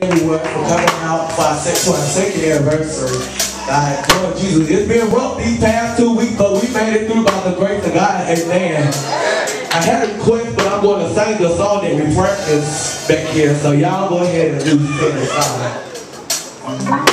everyone for coming out for our 22nd anniversary. God, Lord Jesus, it's been rough these past two weeks, but we made it through by the grace of God. Amen. I had a request, but I'm going to sing the song that we practiced back here. So y'all go ahead and do the song.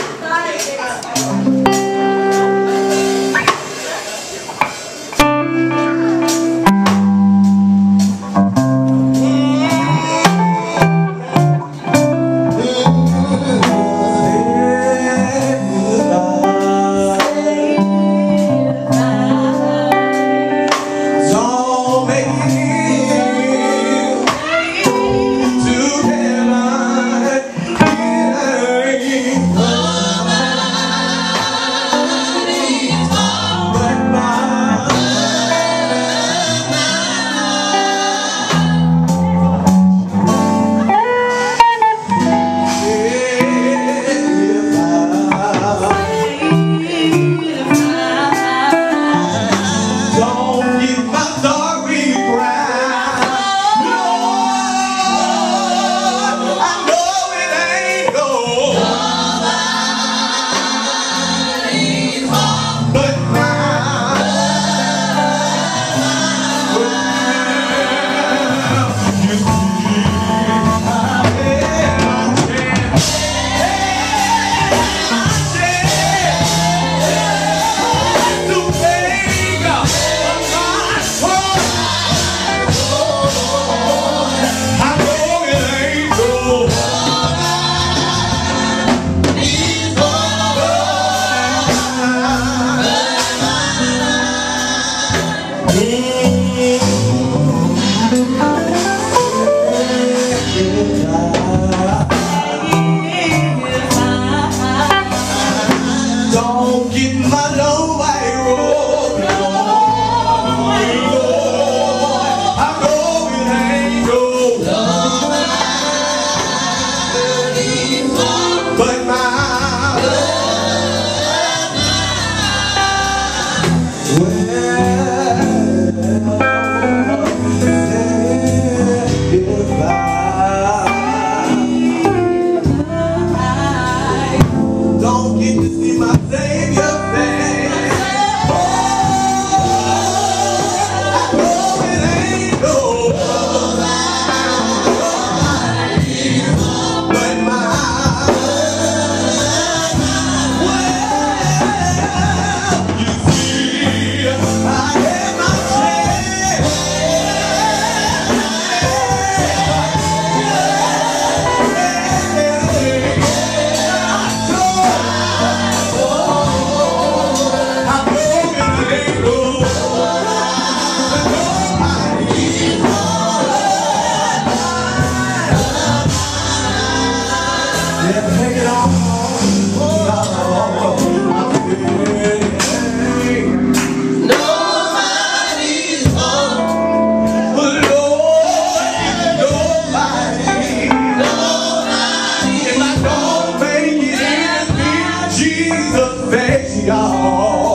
the face, y'all.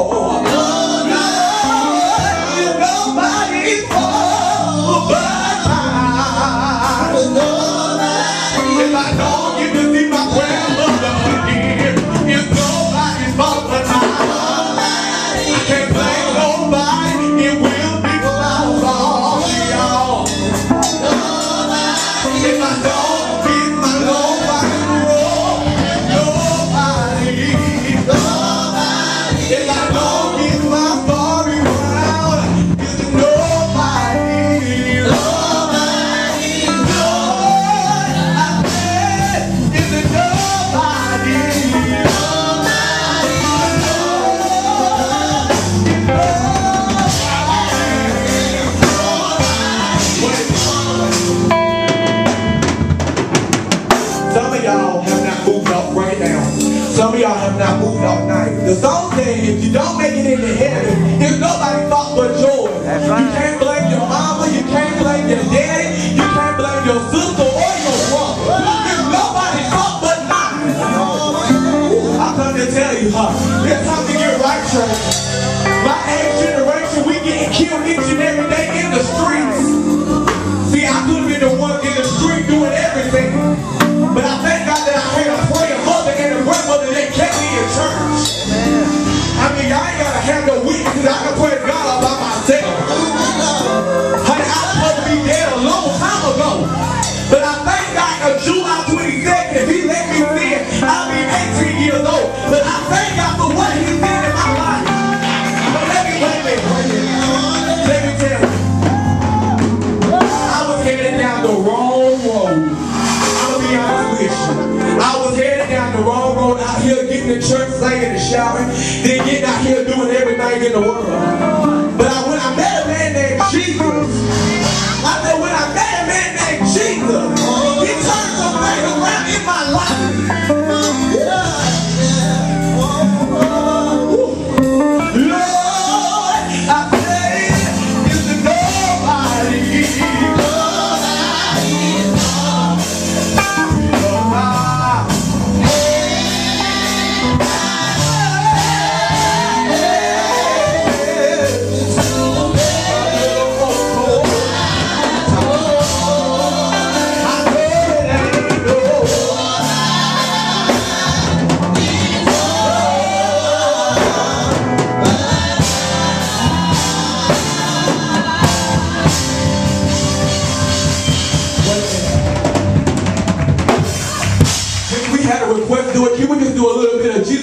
survive.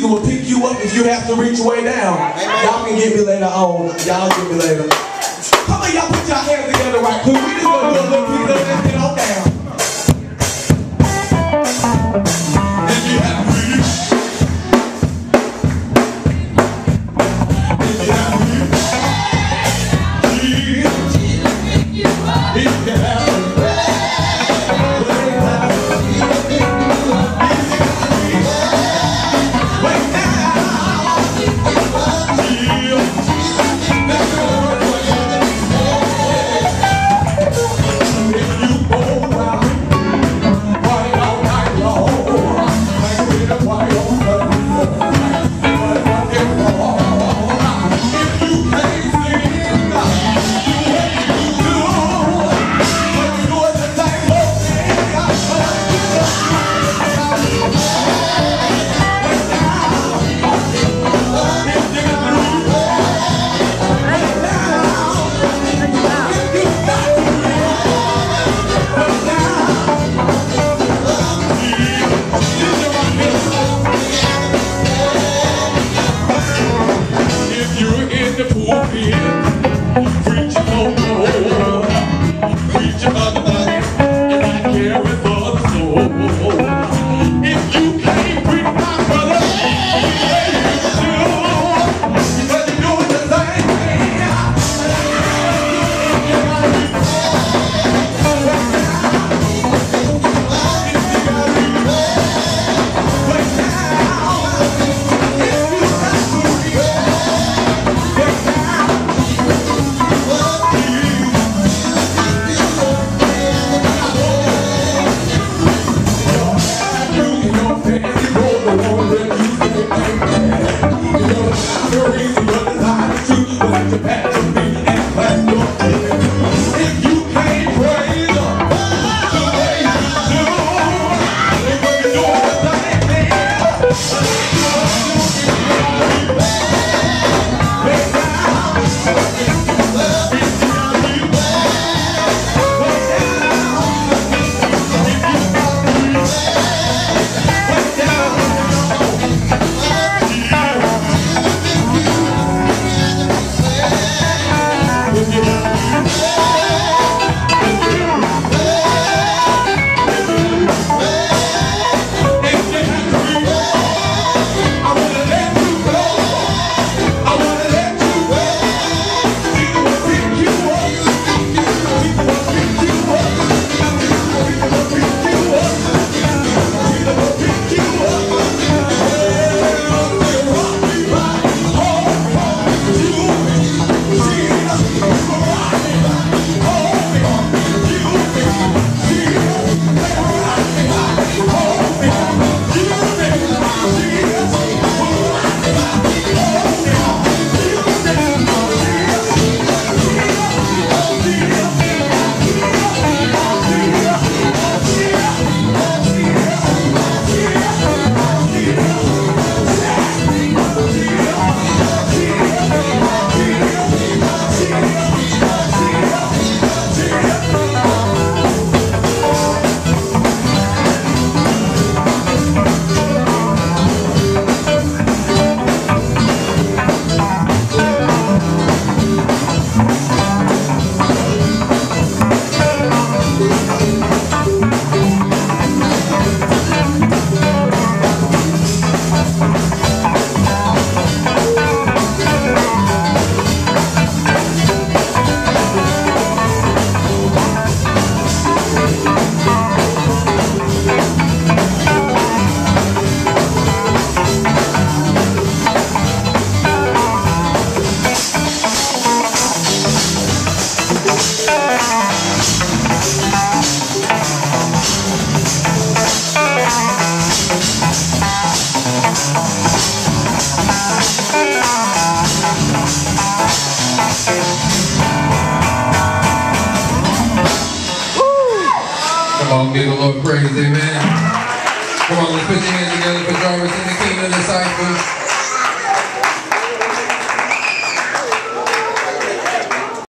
We'll pick you up if you have to reach way down. Y'all can get me later on. Y'all get me later. Come on, y'all put your hands together right quick? We just gonna do a little piece of on down. On, give the Lord praise, amen. Come on, let's put your hands together for Jarvis.